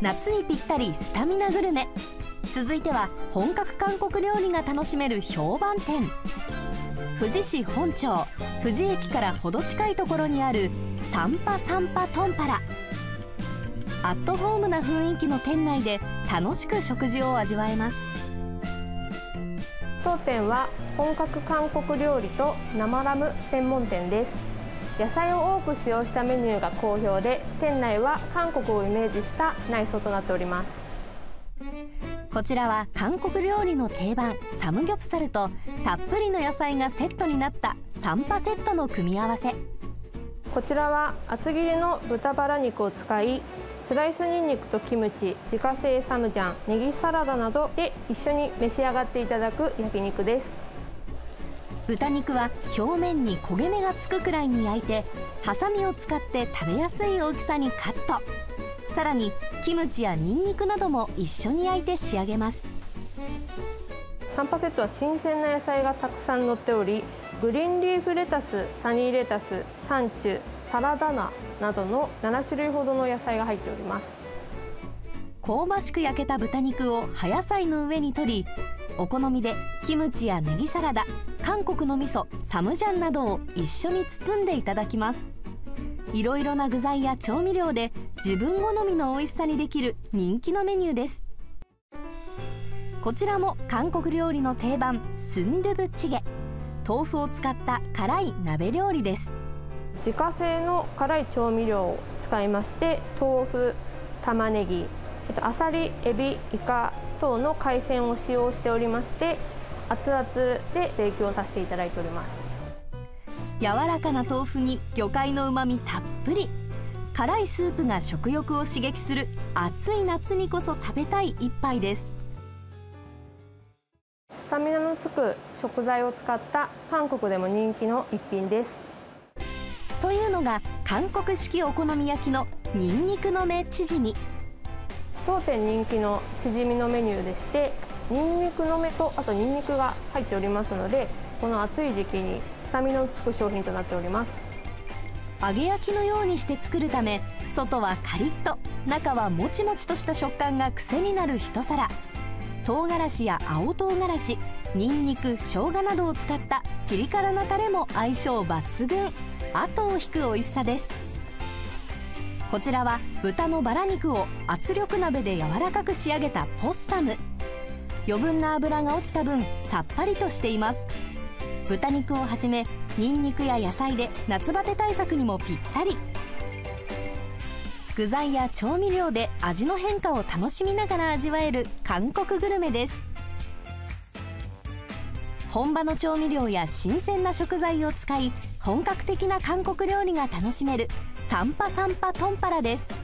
夏にぴったりスタミナグルメ。続いては本格韓国料理が楽しめる評判店。富士市本町富士駅から程近いところにあるサンパサンパトンパラ。アットホームな雰囲気の店内で楽しく食事を味わえます。当店は本格韓国料理と生ラム専門店です。野菜を多く使用したメニューが好評で店内は韓国をイメージした内装となっております。こちらは韓国料理の定番サムギョプサルとたっぷりの野菜がセットになったサンパセットの組み合わせ。こちらは厚切りの豚バラ肉を使いスライスニンニクとキムチ自家製サムジャンネギサラダなどで一緒に召し上がっていただく焼肉です豚肉は表面に焦げ目がつくくらいに焼いてハサミを使って食べやすい大きさにカット。さらにキムチやニンニクなども一緒に焼いて仕上げます。サンパセットは新鮮な野菜がたくさん乗っておりグリーンリーフレタスサニーレタスサンチュサラダ菜などの7種類ほどの野菜が入っております。香ばしく焼けた豚肉を葉野菜の上に取りお好みでキムチやネギサラダ韓国の味噌サムジャンなどを一緒に包んでいただきます。いろいろな具材や調味料で自分好みの美味しさにできる人気のメニューです。こちらも韓国料理の定番スンドゥブチゲ。豆腐を使った辛い鍋料理です。自家製の辛い調味料を使いまして豆腐玉ねぎあさりエビイカ等の海鮮を使用しておりまして熱々で提供させていただいております。柔らかな豆腐に魚介のうまみたっぷり。辛いスープが食欲を刺激する暑い夏にこそ食べたい一杯です。スタミナのつく食材を使った韓国でも人気の一品です。というのが韓国式お好み焼きのニンニクの芽チヂミ当店人気のチヂミのメニューでしてニンニクの芽とあとニンニクが入っておりますのでこの暑い時期にスタミナのつく商品となっております。揚げ焼きのようにして作るため外はカリッと中はもちもちとした食感が癖になる一皿。唐辛子や青唐辛子にんにく生姜などを使ったピリ辛なタレも相性抜群。後を引く美味しさです。こちらは豚のバラ肉を圧力鍋で柔らかく仕上げたポッサム。余分な脂が落ちた分さっぱりとしています。豚肉をはじめニンニクや野菜で夏バテ対策にもぴったり。具材や調味料で味の変化を楽しみながら味わえる韓国グルメです。本場の調味料や新鮮な食材を使い本格的な韓国料理が楽しめるサンパサンパトンパラです。